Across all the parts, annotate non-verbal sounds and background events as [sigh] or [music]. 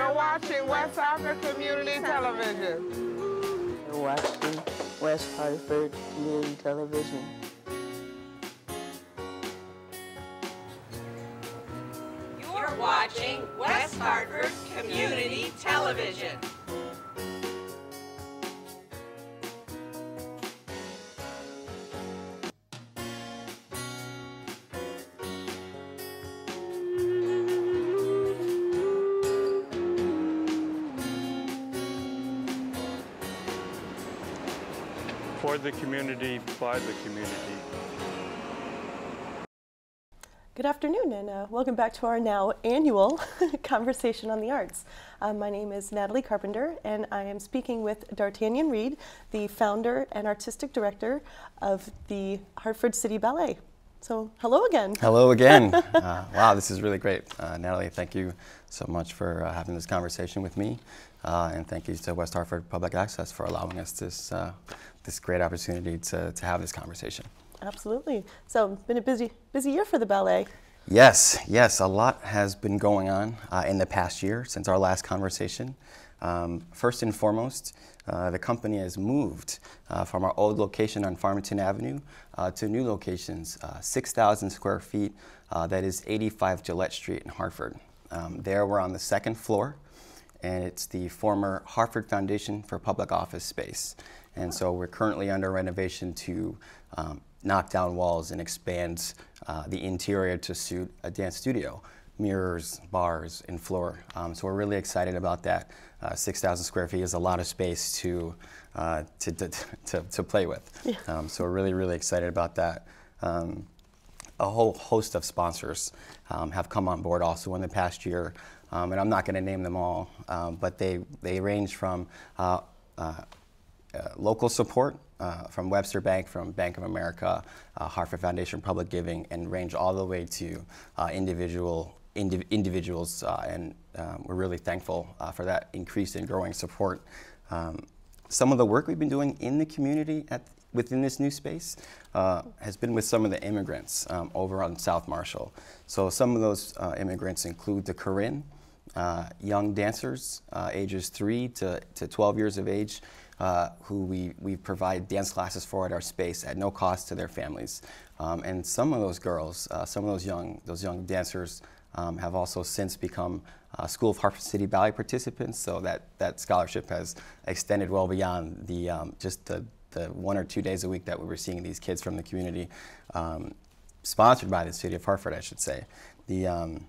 You're watching West Hartford Community Television. You're watching West Hartford Community Television. You're watching West Hartford Community Television. Community, by the community. Good afternoon, and uh, welcome back to our now annual [laughs] Conversation on the Arts. Um, my name is Natalie Carpenter, and I am speaking with Dartanion Reed, the founder and artistic director of the Hartford City Ballet. So, hello again. Hello again. [laughs] uh, wow, this is really great. Uh, Natalie, thank you so much for uh, having this conversation with me. Uh, and thank you to West Hartford Public Access for allowing us this, uh, this great opportunity to, to have this conversation. Absolutely. So, it's been a busy, busy year for the ballet. Yes, yes, a lot has been going on uh, in the past year since our last conversation. Um, first and foremost, uh, the company has moved uh, from our old location on Farmington Avenue uh, to new locations, uh, 6,000 square feet, uh, that is 85 Gillette Street in Hartford. Um, there we're on the second floor, and it's the former Hartford Foundation for Public Office space. And so we're currently under renovation to um, knock down walls and expand uh, the interior to suit a dance studio, mirrors, bars, and floor. Um, so we're really excited about that. Uh, 6,000 square feet is a lot of space to, uh, to, to, to, to, play with. Yeah. Um, so we're really, really excited about that. Um, a whole host of sponsors um, have come on board also in the past year. Um, and I'm not going to name them all, um, but they, they range from uh, uh, uh, local support uh, from Webster Bank, from Bank of America, uh, Hartford Foundation Public Giving, and range all the way to individual indiv individuals. And um, we're really thankful for that increased and growing support. Um, some of the work we've been doing in the community at, within this new space uh, has been with some of the immigrants um, over on South Marshall. So some of those uh, immigrants include the Karen, uh, young dancers ages 3 to, to 12 years of age uh, who we, we provide dance classes for at our space at no cost to their families. Um, and some of those girls, uh, some of those young, those young dancers um, have also since become uh, School of Hartford City Ballet participants, so that, that scholarship has extended well beyond the, um, just the, the one or two days a week that we were seeing these kids from the community, um, sponsored by the City of Hartford, I should say. The, um,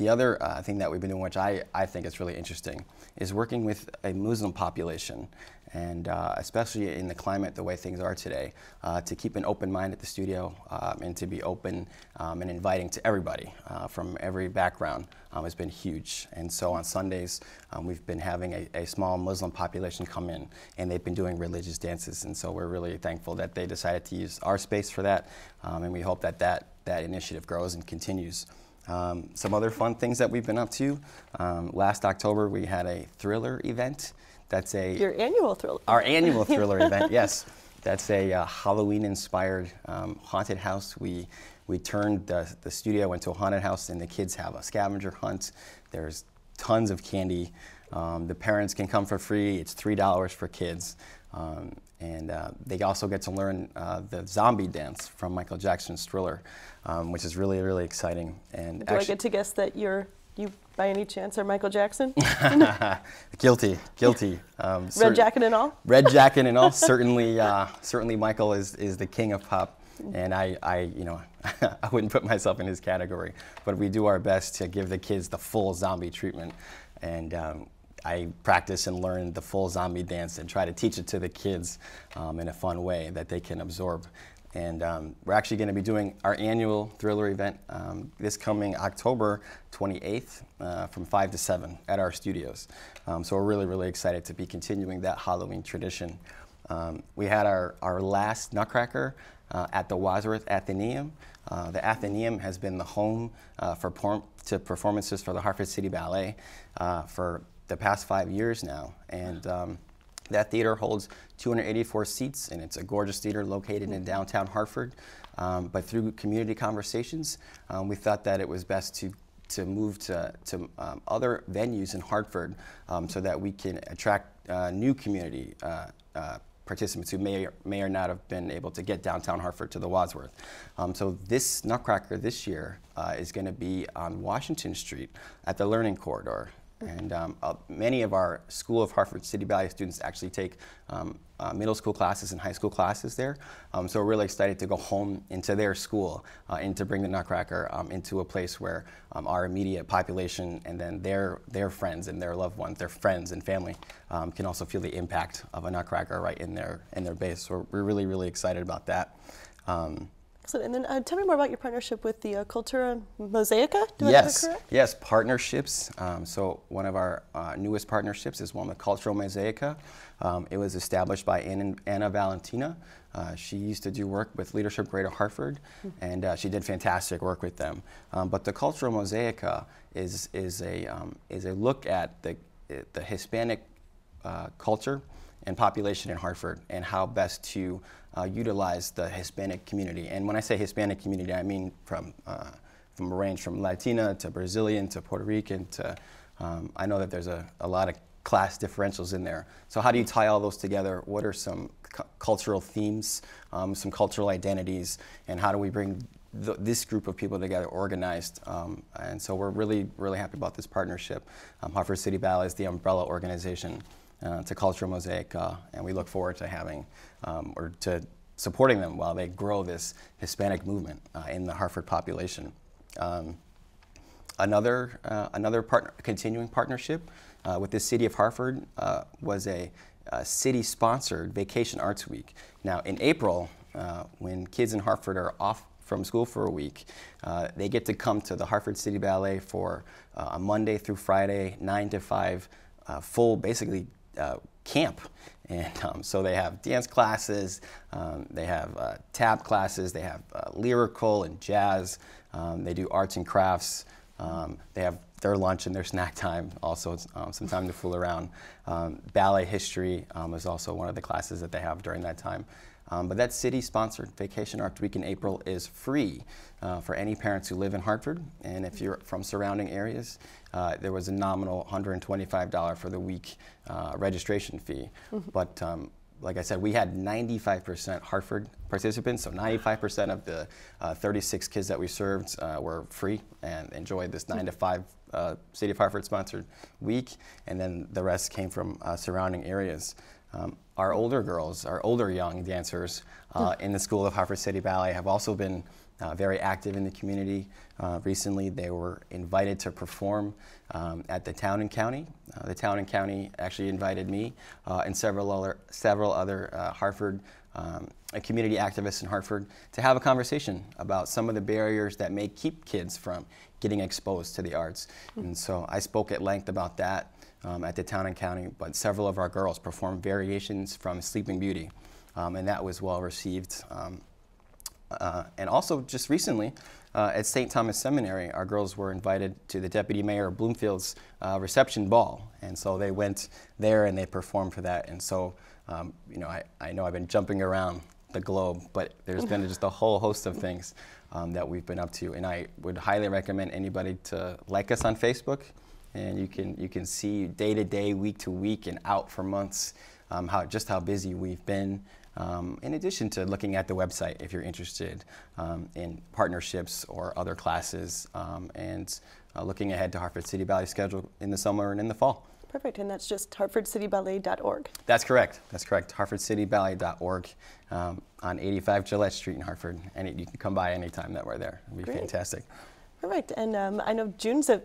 the other uh, thing that we've been doing, which I, I think is really interesting, is working with a Muslim population, and uh, especially in the climate, the way things are today, uh, to keep an open mind at the studio um, and to be open um, and inviting to everybody uh, from every background um, has been huge. And so on Sundays, um, we've been having a, a, small Muslim population come in, and they've been doing religious dances. And so we're really thankful that they decided to use our space for that, um, and we hope that that, that initiative grows and continues. Um, some other fun things that we've been up to. Um, last October, we had a thriller event. That's a your annual thriller. Our annual thriller [laughs] event, yes. That's a uh, Halloween-inspired um, haunted house. We we turned the, the studio into a haunted house, and the kids have a scavenger hunt. There's tons of candy. Um, the parents can come for free. It's three dollars for kids. Um, and uh, they also get to learn uh, the zombie dance from Michael Jackson's Thriller, um, which is really, really exciting. And do I get to guess that you're you by any chance are Michael Jackson? [laughs] guilty, guilty. Um, red jacket and all. Red jacket and all. [laughs] certainly, uh, certainly, Michael is is the king of pop, and I, I you know, [laughs] I wouldn't put myself in his category, but we do our best to give the kids the full zombie treatment, and. Um, I practice and learn the full zombie dance and try to teach it to the kids um, in a fun way that they can absorb. And um, we're actually going to be doing our annual Thriller event um, this coming October 28th uh, from 5 to 7 at our studios. Um, so we're really, really excited to be continuing that Halloween tradition. Um, we had our, our last Nutcracker uh, at the Wadsworth Atheneum. Uh, the Atheneum has been the home uh, for to performances for the Hartford City Ballet uh, for the past five years now. And um, that theater holds 284 seats, and it's a gorgeous theater located in downtown Hartford. Um, but through community conversations, um, we thought that it was best to to move to, to um, other venues in Hartford um, so that we can attract uh, new community uh, uh, participants who may or, may or not have been able to get downtown Hartford to the Wadsworth. Um, so this Nutcracker this year uh, is going to be on Washington Street at the Learning Corridor. And um, uh, many of our School of Hartford City Ballet students actually take um, uh, middle school classes and high school classes there. Um, so we're really excited to go home into their school uh, and to bring the Nutcracker um, into a place where um, our immediate population and then their, their friends and their loved ones, their friends and family um, can also feel the impact of a Nutcracker right in their, in their base. So we're really, really excited about that. Excellent. And then uh, tell me more about your partnership with the uh, Cultura Mosaica. Do yes, correct? yes, partnerships. Um, so one of our uh, newest partnerships is one with Cultural Mosaica. Um, it was established by Anna, Anna Valentina. Uh, she used to do work with Leadership Greater Hartford, and uh, she did fantastic work with them. Um, but the Cultural Mosaica is is a um, is a look at the the Hispanic uh, culture and population in Hartford and how best to uh, utilize the Hispanic community. And when I say Hispanic community, I mean from, uh, from a range from Latina to Brazilian to Puerto Rican to, um, I know that there's a, a lot of class differentials in there. So how do you tie all those together? What are some cu- cultural themes, um, some cultural identities, and how do we bring th- this group of people together organized? Um, and so we're really, really happy about this partnership. Um, Hartford City Ballet is the umbrella organization uh, to Cultural Mosaic, uh, and we look forward to having um, or to supporting them while they grow this Hispanic movement uh, in the Hartford population. Um, another uh, another partner, continuing partnership with the city of Hartford was a, a city-sponsored Vacation Arts Week. Now, in April, when kids in Hartford are off from school for a week, uh, they get to come to the Hartford City Ballet for uh, a Monday through Friday, nine to five, uh, full basically camp. And um, so they have dance classes, um, they have uh, tap classes, they have uh, lyrical and jazz, um, they do arts and crafts, um, they have their lunch and their [laughs] snack time, also um, some time to fool around. Um, ballet history is also one of the classes that they have during that time. Um, but that city sponsored Vacation Art Week in April is free uh, for any parents who live in Hartford. And if you're from surrounding areas, uh, there was a nominal $125 for the week uh, registration fee. Mm-hmm. But um, like I said, we had 95% Hartford participants, so 95% of the uh, 36 kids that we served uh, were free and enjoyed this 9 to 5 uh, City of Hartford sponsored week, and then the rest came from uh, surrounding areas. Um, our older girls, our older young dancers uh, in the School of Hartford City Ballet have also been uh, very active in the community. Uh, recently, they were invited to perform um, at the Town and County. Uh, the Town and County actually invited me uh, and several other, several other uh, Hartford um, community activists in Hartford to have a conversation about some of the barriers that may keep kids from getting exposed to the arts. Mm-hmm. And so I spoke at length about that um, at the town and county, but several of our girls performed variations from Sleeping Beauty, um, and that was well received. Um, uh, and also, just recently, uh, at St. Thomas Seminary, our girls were invited to the Deputy Mayor of Bloomfield's uh, reception ball, and so they went there and they performed for that. And so, um, you know, I, I know I've been jumping around the globe, but there's been just a whole host of things um, that we've been up to, and I would highly recommend anybody to like us on Facebook and you can you can see day to day, week to week, and out for months um, how just how busy we've been. Um, in addition to looking at the website if you're interested um, in partnerships or other classes, um, and uh, looking ahead to Hartford City Ballet schedule in the summer and in the fall. Perfect, and that's just hartfordcityballet.org. That's correct. That's correct. hartfordcityballet.org um, on 85 Gillette Street in Hartford, and it, you can come by anytime that we're there. It'd be Great. fantastic. Perfect, and um, I know June's a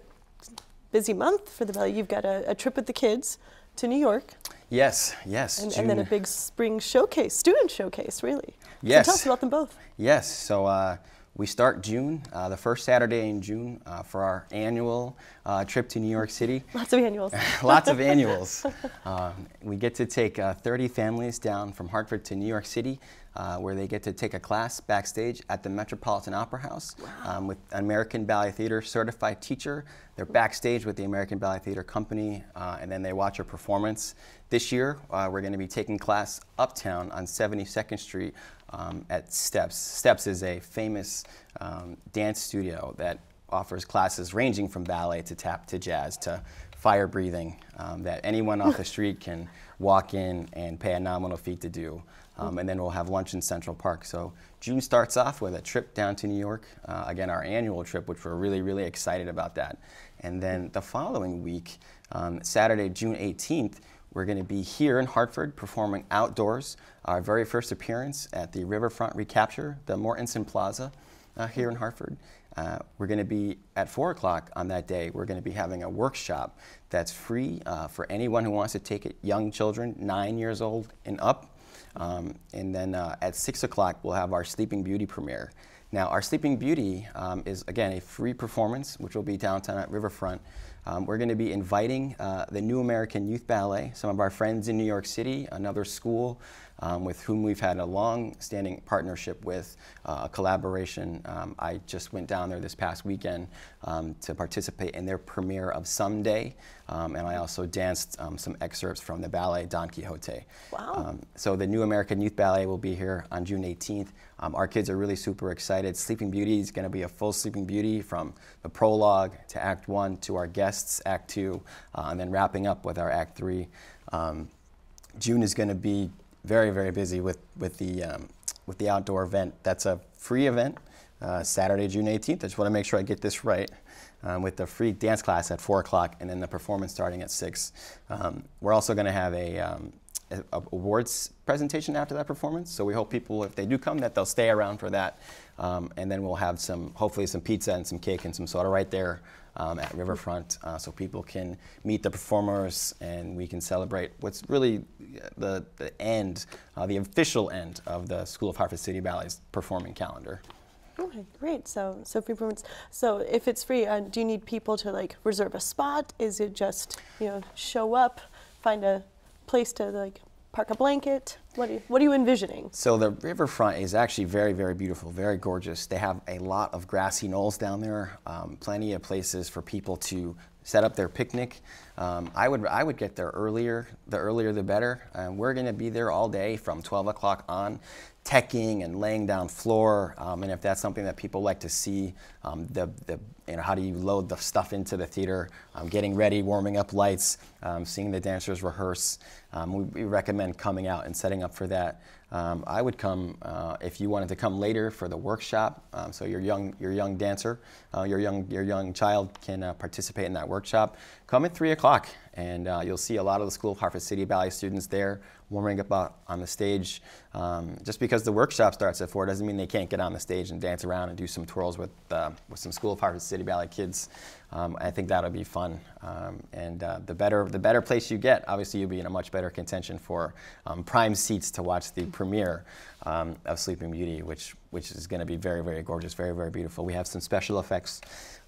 busy month for the Ballet. You've got a, a trip with the kids to New York. Yes, yes. And, and, then a big spring showcase, student showcase, really. Yes. So tell us about them both. Yes. So uh, we start June, uh, the first Saturday in June, uh, for our annual uh, trip to New York City. [laughs] Lots of annuals. [laughs] Lots of annuals. [laughs] Um, we get to take uh, 30 families down from Hartford to New York City uh, where they get to take a class backstage at the Metropolitan Opera House wow. um, with an American Ballet Theater certified teacher. They're backstage with the American Ballet Theater Company, uh, and then they watch a performance. This year, uh, we're going to be taking class uptown on 72nd Street um, at Steps. Steps is a famous um, dance studio that offers classes ranging from ballet to tap to jazz to fire breathing um, that anyone off the [laughs] street can walk in and pay a nominal fee to do. Um, and then we'll have lunch in Central Park. So June starts off with a trip down to New York. Uh, again, our annual trip, which we're really, really excited about that. And then the following week, um, Saturday, June 18th, we're going to be here in Hartford performing outdoors. Our very first appearance at the Riverfront Recapture, the Mortensen Plaza uh, here in Hartford. Uh, we're going to be at 4 o'clock on that day, we're going to be having a workshop that's free uh, for anyone who wants to take it, young children, nine years old and up. Um, and then uh, at 6 o'clock, we'll have our Sleeping Beauty premiere. Now, our Sleeping Beauty um, is, again, a free performance, which will be downtown at Riverfront. Um, we're going to be inviting uh, the New American Youth Ballet, some of our friends in New York City, another school um, with whom we've had a long-standing partnership with, uh, a collaboration. Um, I just went down there this past weekend um, to participate in their premiere of Someday, um, and I also danced um, some excerpts from the ballet Don Quixote. Wow. so the New American Youth Ballet will be here on June 18th. our kids are really super excited. Sleeping Beauty is going to be a full Sleeping Beauty from the prologue to Act 1 to our guests, Act 2, uh, and then wrapping up with our Act 3. June is going to be very, very busy with, with, the, um, with the outdoor event. That's a free event, uh, Saturday, June 18th. I just want to make sure I get this right. Um, with the free dance class at 4 o'clock and then the performance starting at 6. Um, we're also going to have a, um, awards presentation after that performance. So we hope people, if they do come, that they'll stay around for that. Um, and then we'll have some, hopefully some pizza and some cake and some soda right there um, at Riverfront uh, so people can meet the performers and we can celebrate what's really the, the end, uh, the official end of the School of Hartford City Ballet's performing calendar. Okay, great. So, so free performance. So, if it's free, uh, do you need people to like reserve a spot? Is it just you know show up, find a place to like park a blanket? What are you, what are you envisioning? So the riverfront is actually very, very beautiful, very gorgeous. They have a lot of grassy knolls down there, um, plenty of places for people to set up their picnic. Um, I would I would get there earlier. The earlier the better. We're going to be there all day from 12 o'clock on, teching and laying down floor. Um, and if that's something that people like to see, um, the, the you know how do you load the stuff into the theater, um, getting ready, warming up lights, um, seeing the dancers rehearse. We, we recommend coming out and setting up for that. Um, I would come uh, if you wanted to come later for the workshop. Um, so your young your young dancer, uh, your young your young child can uh, participate in that workshop. Come at three o'clock, and uh, you'll see a lot of the School of Hartford City Ballet students there warming up on the stage. Um, just because the workshop starts at four doesn't mean they can't get on the stage and dance around and do some twirls with uh, with some School of Hartford City Ballet kids. Um, I think that'll be fun. Um, and uh, the better the better place you get, obviously you'll be in a much better contention for um, prime seats to watch the premiere um, of Sleeping Beauty, which which is going to be very very gorgeous, very very beautiful. We have some special effects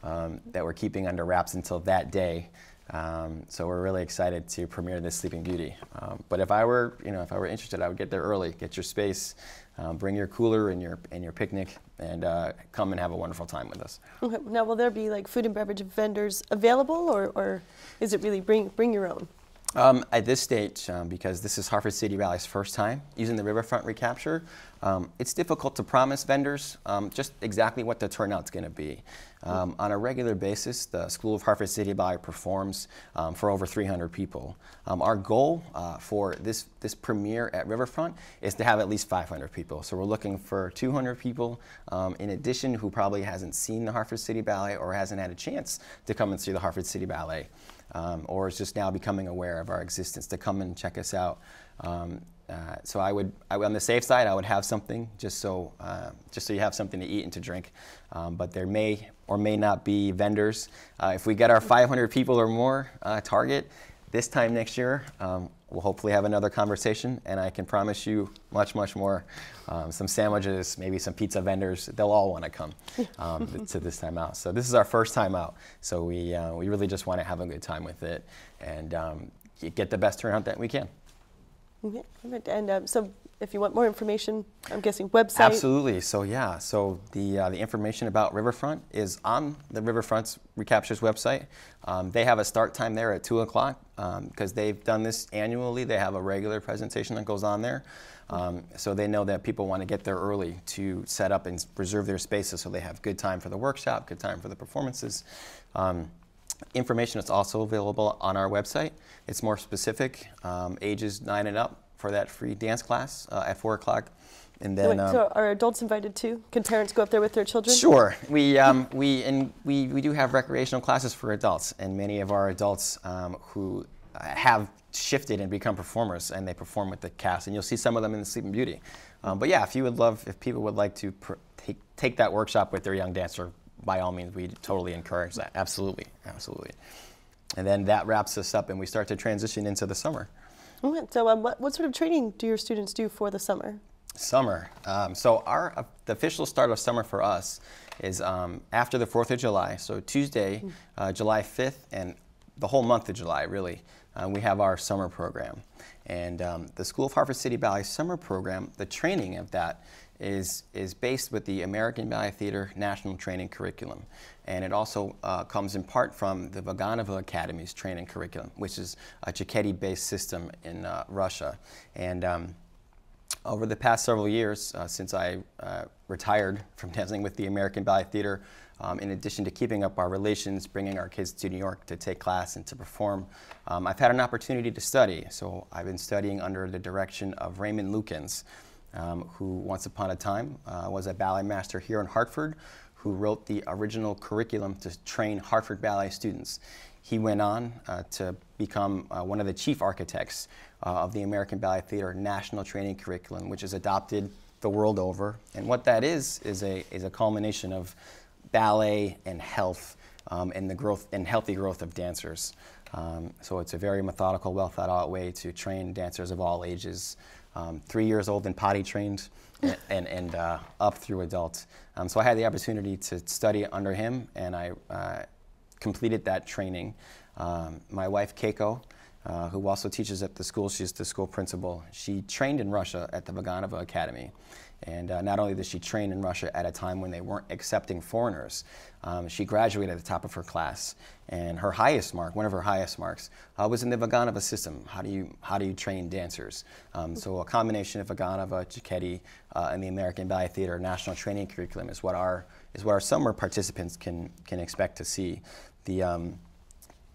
um, that we're keeping under wraps until that day. Um, so we're really excited to premiere this Sleeping Beauty. Um, but if I were, you know, if I were interested, I would get there early, get your space, um, bring your cooler and your and your picnic, and uh, come and have a wonderful time with us. Okay. Now, will there be like food and beverage vendors available, or, or is it really bring bring your own? Um, at this stage, um, because this is Hartford City Ballet's first time using the riverfront recapture, um, it's difficult to promise vendors um, just exactly what the turnout's going to be. Um, on a regular basis, the School of Hartford City Ballet performs um, for over 300 people. our goal uh, for this, this premiere at Riverfront is to have at least 500 people. So we're looking for 200 people in addition who probably hasn't seen the Hartford City Ballet or hasn't had a chance to come and see the Hartford City Ballet um, or is just now becoming aware of our existence to come and check us out. Um, uh, so I would, I, on the safe side, I would have something just so, uh, just so you have something to eat and to drink. Um, but there may or may not be vendors. Uh, if we get our 500 people or more uh, target this time next year, um, we'll hopefully have another conversation, and I can promise you much, much more. Um, some sandwiches, maybe some pizza vendors. They'll all want to come um, [laughs] to this time out. So this is our first time out. So we uh, we really just want to have a good time with it and um, get the best turnout that we can. And um, so, if you want more information, I'm guessing website. Absolutely. So yeah. So the uh, the information about Riverfront is on the Riverfront's Recaptures website. Um, they have a start time there at two o'clock because they've done this annually. They have a regular presentation that goes on there. Um, so they know that people want to get there early to set up and reserve their spaces so they have good time for the workshop, good time for the performances. Um, information is also available on our website. It's more specific, um, ages nine and up for that free dance class uh, at four o'clock. And then, wait, um, so are adults invited too? Can parents go up there with their children? Sure. [laughs] We, um, we, and we, we do have recreational classes for adults, and many of our adults um, who uh, have shifted and become performers, and they perform with the cast, and you'll see some of them in the Sleeping Beauty. Um, but yeah, if you would love, if people would like to pr- take, take that workshop with their young dancer, by all means, we totally encourage that. Absolutely, absolutely. And then that wraps us up, and we start to transition into the summer. So, um, what, what sort of training do your students do for the summer? Summer. Um, so our uh, the official start of summer for us is um, after the Fourth of July. So Tuesday, uh, July fifth, and the whole month of July, really, uh, we have our summer program. And um, the School of Hartford City Ballet summer program, the training of that is is based with the American Ballet Theater National Training Curriculum, and it also uh, comes in part from the Vaganova Academy's training curriculum, which is a Cecchetti-based system in uh, Russia, and um, over the past several years, uh, since I uh, retired from dancing with the American Ballet Theater, um, in addition to keeping up our relations, bringing our kids to New York to take class and to perform, um, I've had an opportunity to study. So I've been studying under the direction of Raymond Lukens, um, who once upon a time uh, was a ballet master here in Hartford, who wrote the original curriculum to train Hartford Ballet students. He went on uh, to become uh, one of the chief architects uh, of the American Ballet Theater National Training Curriculum, which is adopted the world over. And what that is is a is a culmination of ballet and health um, and the growth and healthy growth of dancers. Um, so it's a very methodical, well thought out way to train dancers of all ages, um, three years old and potty trained, and and, and uh, up through adult. Um, so I had the opportunity to study under him, and I uh, completed that training. Um, my wife Keiko, uh, who also teaches at the school, she's the school principal. She trained in Russia at the Vaganova Academy. And uh, not only did she train in Russia at a time when they weren't accepting foreigners, um, she graduated at the top of her class. And her highest mark, one of her highest marks, uh, was in the Vaganova system. How do you, how do you train dancers? Um, so a combination of Vaganova, Cecchetti, uh, and the American Ballet Theater National Training Curriculum is what our, is what our summer participants can, can expect to see. The, um,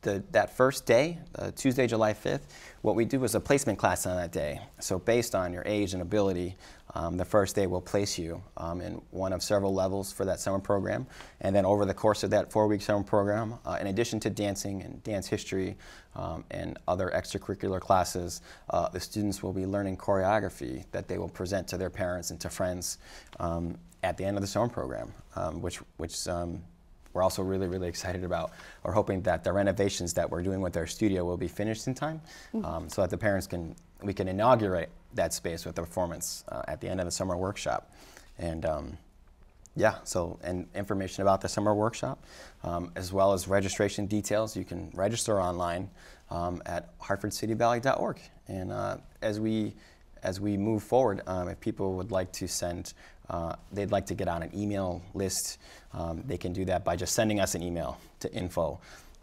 the, that first day, uh, Tuesday, July 5th, what we do is a placement class on that day. So based on your age and ability, um, the first day will place you um, in one of several levels for that summer program. And then over the course of that four-week summer program, uh, in addition to dancing and dance history um, and other extracurricular classes, uh, the students will be learning choreography that they will present to their parents and to friends um, at the end of the summer program, um, which, which um, we're also really, really excited about. We're hoping that the renovations that we're doing with our studio will be finished in time, um, so that the parents can we can inaugurate that space with a performance uh, at the end of the summer workshop, and. Um, yeah, so and information about the summer workshop, um, as well as registration details, you can register online um, at hartfordcityballet.org. And uh, as we as we move forward, um, if people would like to send, uh, they'd like to get on an email list, um, they can do that by just sending us an email to info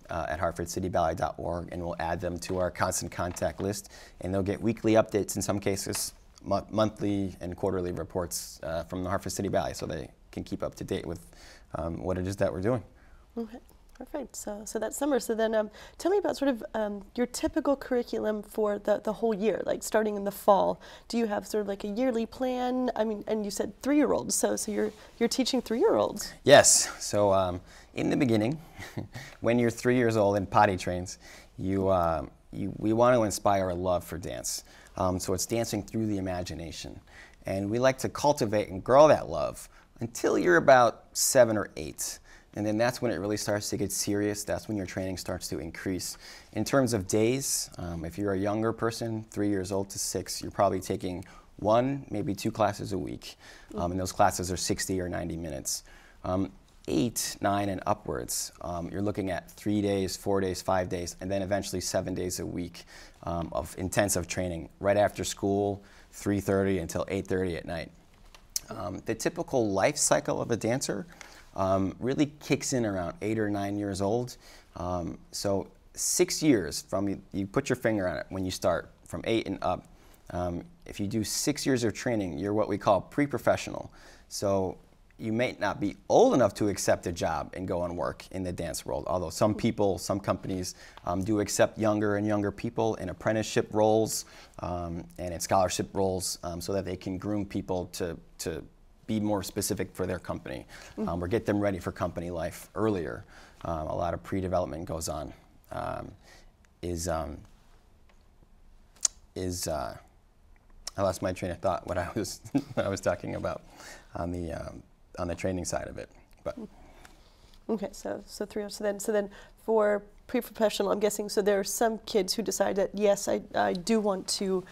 uh, at hartfordcityballet.org, and we'll add them to our constant contact list. And they'll get weekly updates in some cases, mo- monthly and quarterly reports uh, from the Hartford City Ballet, so they can keep up to date with um, what it is that we're doing. Okay, perfect. So, so that's summer. So then, um, tell me about sort of um, your typical curriculum for the, the whole year, like starting in the fall. Do you have sort of like a yearly plan? I mean, and you said three-year-olds, so so you're you're teaching three-year-olds. Yes. So um, in the beginning, [laughs] when you're three years old and potty trains, you, um, you we want to inspire a love for dance. Um, so it's dancing through the imagination, and we like to cultivate and grow that love until you're about seven or eight. And then that's when it really starts to get serious. That's when your training starts to increase. In terms of days, um, if you're a younger person, three years old to six, you're probably taking one, maybe two classes a week. Um, and those classes are 60 or 90 minutes. Um, eight, nine, and upwards, um, you're looking at three days, four days, five days, and then eventually seven days a week um, of intensive training right after school, 3:30 until 8:30 at night. Um, the typical life cycle of a dancer um, really kicks in around eight or nine years old. Um, so six years from you, put your finger on it when you start from eight and up. Um, if you do six years of training, you're what we call pre-professional. So you may not be old enough to accept a job and go and work in the dance world. Although some people, some companies um, do accept younger and younger people in apprenticeship roles um, and in scholarship roles um, so that they can groom people to, to be more specific for their company um, or get them ready for company life earlier. Um, a lot of pre-development goes on. Um, is is uh, I lost my train of thought. What I was [laughs] what I was talking about on the um, on the training side of it. But okay, so so three. So then so then for pre-professional, I'm guessing. So there are some kids who decide that yes, I I do want to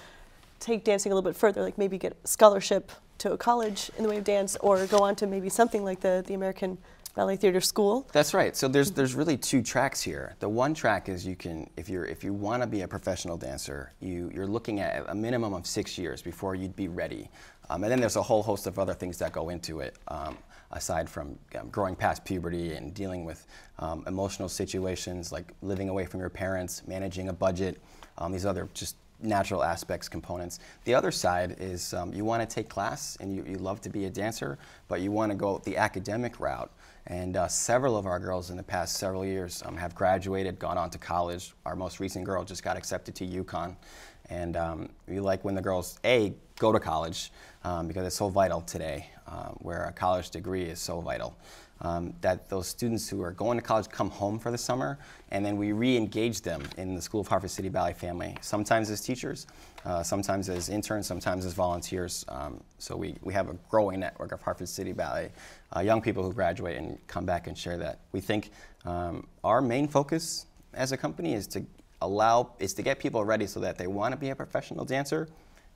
take dancing a little bit further, like maybe get a scholarship to a college in the way of dance, or go on to maybe something like the the American Ballet Theater School. That's right. So there's there's really two tracks here. The one track is you can if you're if you want to be a professional dancer, you you're looking at a minimum of six years before you'd be ready. Um, and then there's a whole host of other things that go into it, um, aside from um, growing past puberty and dealing with um, emotional situations like living away from your parents, managing a budget, um, these other just natural aspects components. The other side is um, you want to take class and you, you love to be a dancer, but you want to go the academic route. And uh, several of our girls in the past several years um, have graduated, gone on to college. Our most recent girl just got accepted to UConn. And um, we like when the girls, A, go to college um, because it's so vital today, uh, where a college degree is so vital. Um, that those students who are going to college come home for the summer, and then we re-engage them in the School of Hartford City Ballet family, sometimes as teachers, uh, sometimes as interns, sometimes as volunteers. Um, so we, we have a growing network of Hartford City Ballet, uh, young people who graduate and come back and share that. We think um, our main focus as a company is to allow, is to get people ready so that they want to be a professional dancer,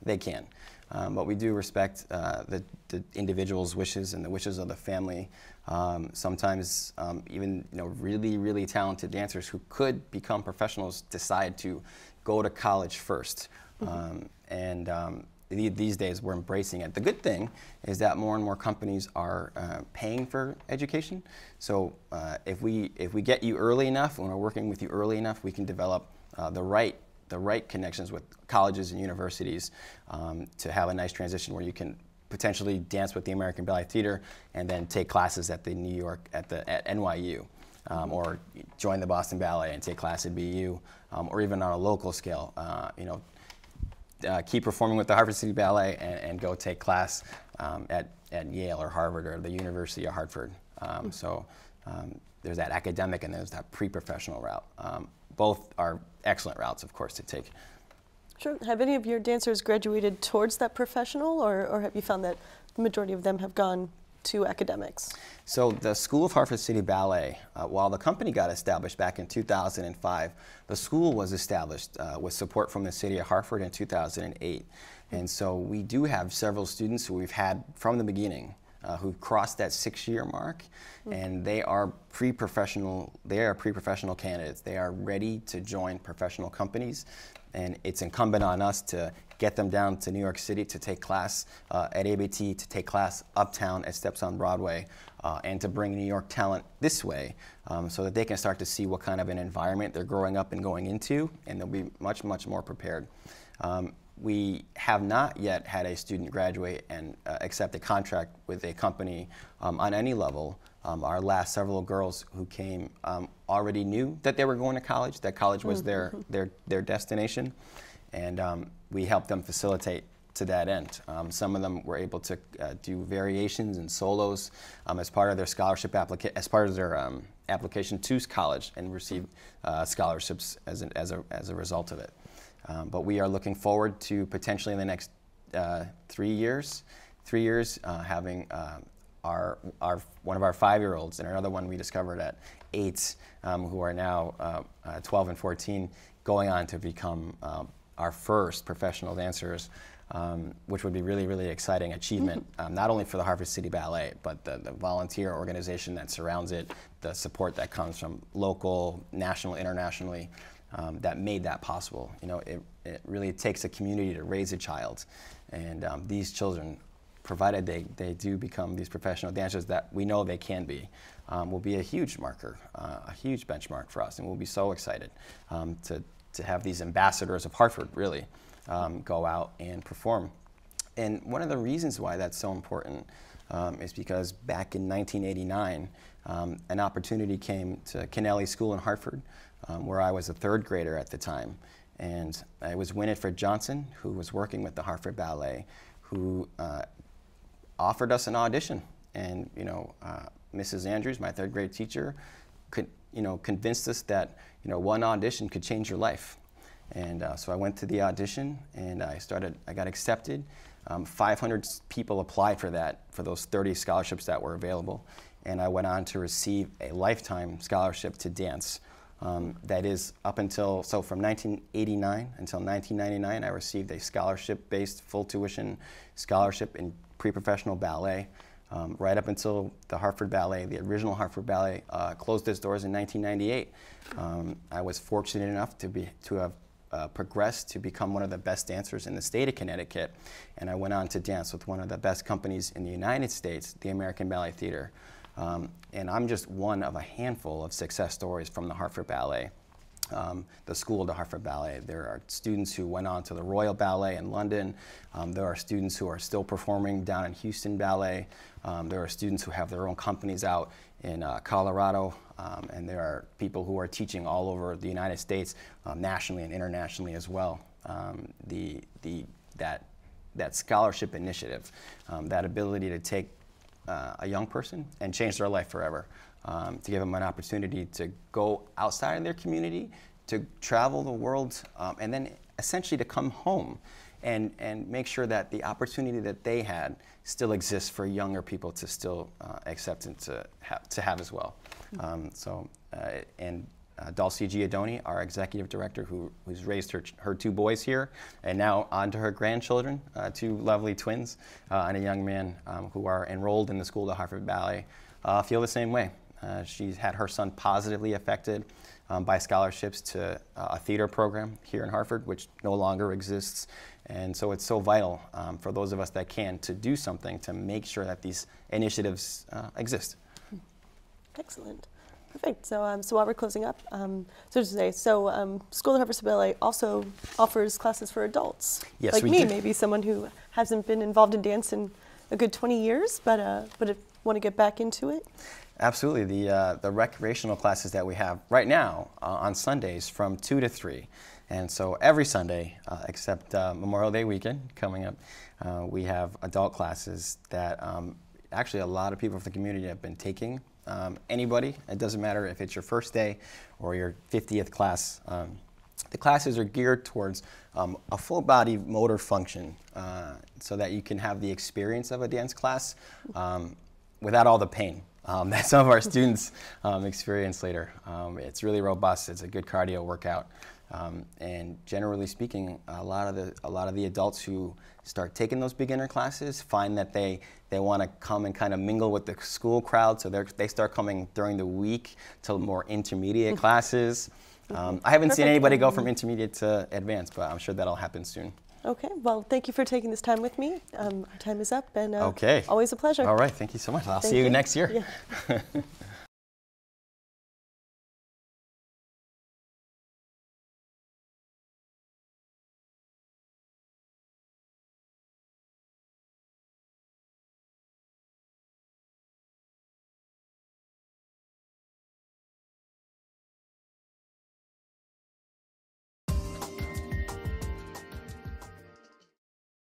they can. Um, but we do respect uh, the, the, individual's wishes and the wishes of the family. Um, sometimes um, even you know really really talented dancers who could become professionals decide to go to college 1st mm-hmm. and um, these days we're embracing it. The good thing is that more and more companies are uh, paying for education. So uh, if we if we get you early enough, when we're working with you early enough, we can develop uh, the right the right connections with colleges and universities um, to have a nice transition where you can potentially dance with the American Ballet Theater and then take classes at the New York at the at NYU. Um, or join the Boston Ballet and take class at BU, um, or even on a local scale. Uh, you know, uh, keep performing with the Hartford City Ballet and, and go take class um, at, at Yale or Harvard or the University of Hartford. Um, so um, there's that academic and there's that pre-professional route. Um, both are excellent routes, of course, to take. Sure. Have any of your dancers graduated towards that professional, or, or have you found that the majority of them have gone to academics? So the School of Hartford City Ballet, uh, while the company got established back in 2005, the school was established uh, with support from the city of Hartford in 2008. And so we do have several students who we've had from the beginning uh, who've crossed that six-year mark, mm-hmm. and they are pre-professional. They are pre-professional candidates. They are ready to join professional companies, and it's incumbent on us to get them down to New York City to take class uh, at ABT, to take class uptown at Steps on Broadway, uh, and to bring New York talent this way um, so that they can start to see what kind of an environment they're growing up and going into, and they'll be much, much more prepared. Um, we have not yet had a student graduate and uh, accept a contract with a company um, on any level. Um, our last several girls who came um, already knew that they were going to college, that college was mm-hmm. their, their, their destination, and um, we helped them facilitate to that end. Um, some of them were able to uh, do variations and solos um, as part of their scholarship application, as part of their application to college, and received uh, scholarships as, an, as, a, as a result of it. Um, but we are looking forward to potentially in the next uh, three years, three years uh, having uh, our, our, one of our five-year-olds and another one we discovered at eight, um, who are now uh, uh, 12 and 14, going on to become um, our first professional dancers um, which would be really, really exciting achievement, um, not only for the Hartford City Ballet, but the, the volunteer organization that surrounds it, the support that comes from local, national, internationally, um, that made that possible. You know, it, it really takes a community to raise a child, and um, these children, provided they, they do become these professional dancers that we know they can be, um, will be a huge marker, uh, a huge benchmark for us, and we'll be so excited um, to, to have these ambassadors of Hartford, really um, go out and perform. And one of the reasons why that's so important um, is because back in 1989, um, an opportunity came to Kennelly School in Hartford, um, where I was a third grader at the time. And it was Winifred Johnson, who was working with the Hartford Ballet, who uh, offered us an audition. And, you know, uh, Mrs. Andrews, my third grade teacher, could, you know, convinced us that, you know, one audition could change your life. And uh, so I went to the audition and I started, I got accepted. Um, 500 people applied for that, for those 30 scholarships that were available. And I went on to receive a lifetime scholarship to dance. Um, that is up until, so from 1989 until 1999, I received a scholarship based full tuition scholarship in pre professional ballet. Um, right up until the Hartford Ballet, the original Hartford Ballet, uh, closed its doors in 1998. Um, I was fortunate enough to, be, to have uh, progressed to become one of the best dancers in the state of Connecticut, and I went on to dance with one of the best companies in the United States, the American Ballet Theater. Um, and I'm just one of a handful of success stories from the Hartford Ballet. Um, the School of the Hartford Ballet. There are students who went on to the Royal Ballet in London. Um, there are students who are still performing down in Houston Ballet. Um, there are students who have their own companies out in uh, Colorado. Um, and there are people who are teaching all over the United States, um, nationally and internationally as well. Um, the, the, that, that scholarship initiative, that ability to take uh, a young person and change their life forever, um, to give them an opportunity to go outside of their community, to travel the world, um, and then essentially to come home and, and make sure that the opportunity that they had still exists for younger people to still uh, accept and to, ha- to have as well. Um, so, uh, and uh, Dulcie Giadoni, our executive director, who, who's raised her, her two boys here, and now on to her grandchildren, uh, two lovely twins, uh, and a young man um, who are enrolled in the School of Hartford Ballet, uh, feel the same way. Uh, she's had her son positively affected um, by scholarships to uh, a theater program here in Hartford, which no longer exists. And so it's so vital um, for those of us that can to do something to make sure that these initiatives exist. Excellent. Perfect. So, um, so while we're closing up, um, so to say, so um, School of Hartford Ballet also offers classes for adults, Yes, like we me, do. maybe someone who hasn't been involved in dance in a good 20 years, but uh, but want to get back into it. Absolutely. The, uh, the recreational classes that we have right now uh, on Sundays from 2 to 3. And so every Sunday, uh, except uh, Memorial Day weekend coming up, uh, we have adult classes that um, actually a lot of people from the community have been taking. Um, anybody, it doesn't matter if it's your first day or your 50th class. Um, the classes are geared towards um, a full body motor function uh, so that you can have the experience of a dance class um, without all the pain um, [laughs] that some of our students um, experience later. It's really robust. It's a good cardio workout. Um, and generally speaking, a lot of the a lot of the adults who start taking those beginner classes find that they they want to come and kind of mingle with the school crowd, so they they start coming during the week to more intermediate [laughs] classes. Um, I haven't seen anybody go from intermediate to advanced, but I'm sure that'll happen soon. Okay. Well, thank you for taking this time with me. Um, our time is up, and uh, Okay. always a pleasure. All right, thank you so much. I'll Thank see you, you. next year. Yeah. [laughs]